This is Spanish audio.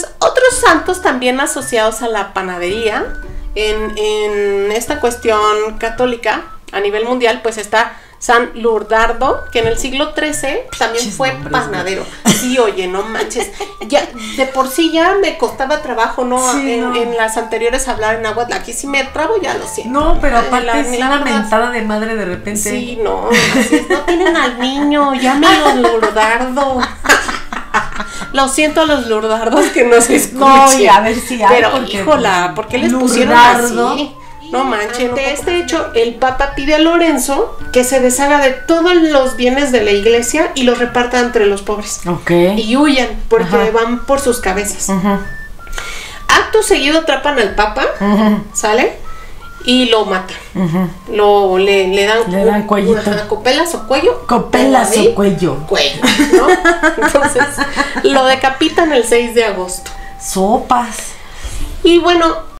Entonces, otros santos también asociados a la panadería en, en esta cuestión católica a nivel mundial, pues está San Lurdardo, que en el siglo XIII también fue panadero. Sí, oye, no manches. Ya, de por sí ya me costaba trabajo, ¿no? Sí, en, no. en las anteriores hablar en agua. Aquí si me trabo, ya lo siento. No, pero aparte la- es una mentada de madre de repente. Sí, no, así es, no tienen al niño, llámenlo Lurdardo. Lo siento a los lurdardos que no se escuchen. No, y a ver si hay, Pero, porque, híjola, ¿por qué les pusieron así? No manchen. De este hecho, el Papa pide a Lorenzo que se deshaga de todos los bienes de la iglesia y los reparta entre los pobres. Ok. Y huyan, porque Ajá. van por sus cabezas. Acto seguido atrapan al Papa, ¿sale? Y lo matan. ujú. Lo, le, le dan, Le dan cuellito. copelas o cuello. Copelas o cuello. cuello, ¿no? Entonces, decapitan el 6 de agosto. Sopas. Y bueno,